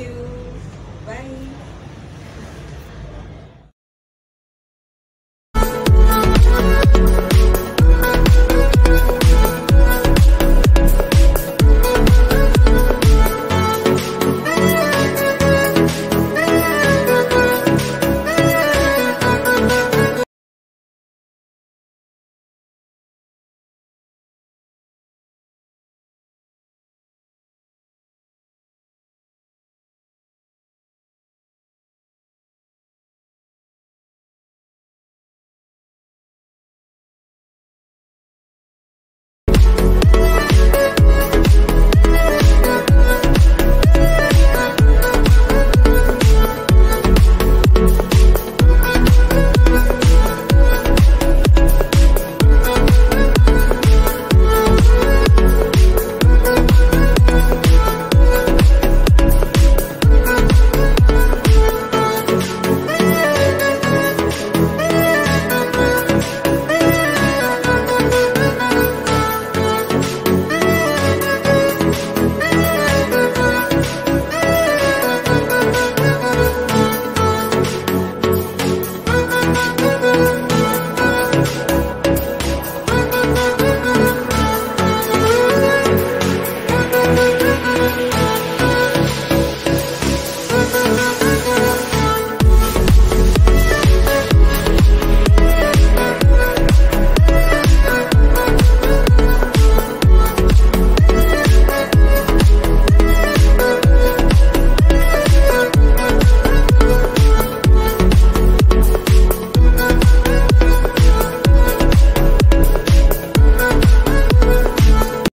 you. Bye.